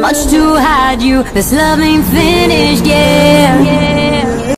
much to hide you. This love ain't finished.